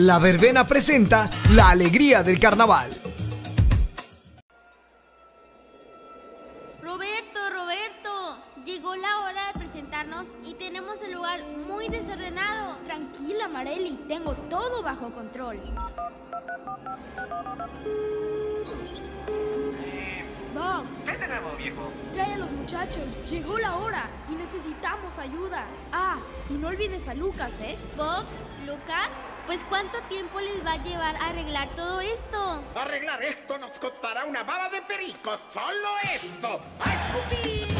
La verbena presenta la alegría del carnaval. Roberto, Roberto, llegó la hora de presentarnos y tenemos el lugar muy desordenado. Tranquila, Marely, tengo todo bajo control. Box, ¿Qué tenemos, viejo? trae a los muchachos. Llegó la hora y necesitamos ayuda. Ah, y no olvides a Lucas, ¿eh? Box, Lucas, pues ¿cuánto tiempo les va a llevar a arreglar todo esto? Arreglar esto nos costará una baba de perico, solo eso. ¡A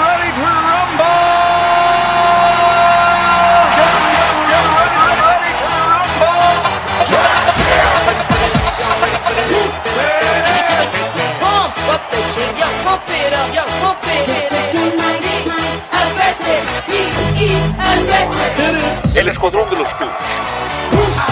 El escuadrón de los clubes.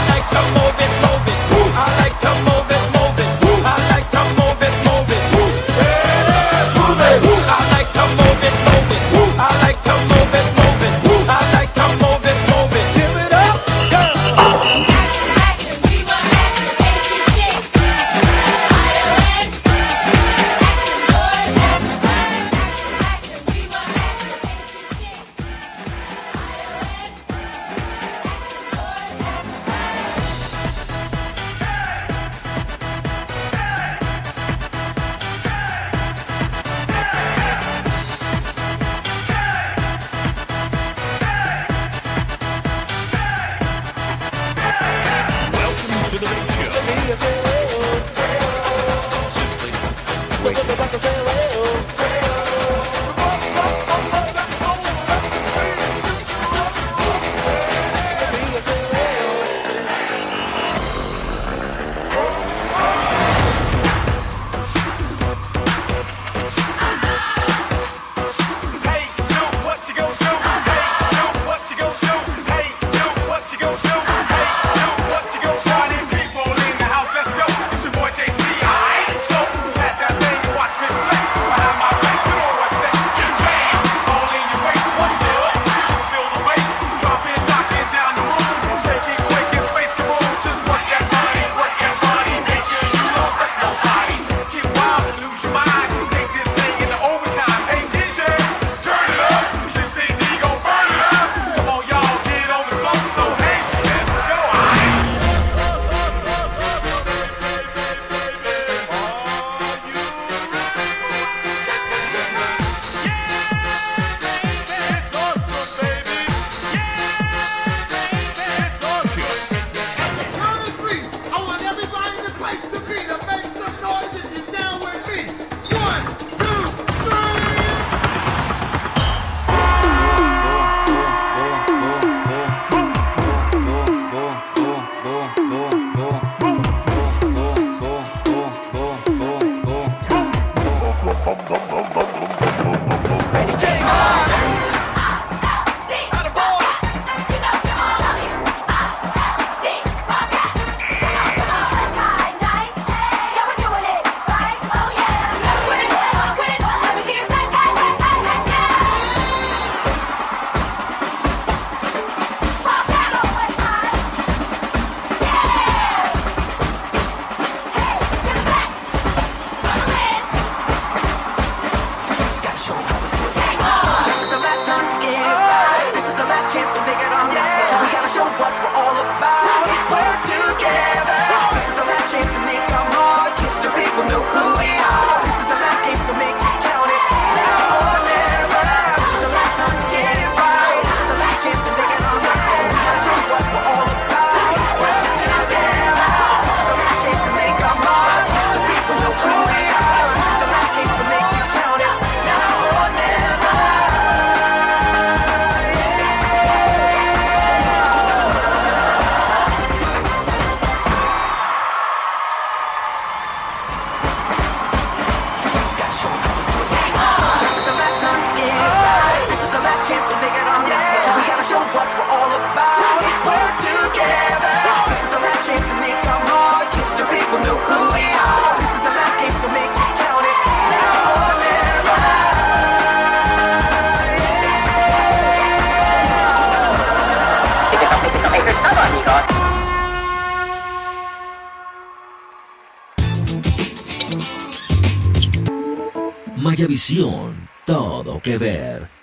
the big show. boom, boom. Mayavisión, todo que ver.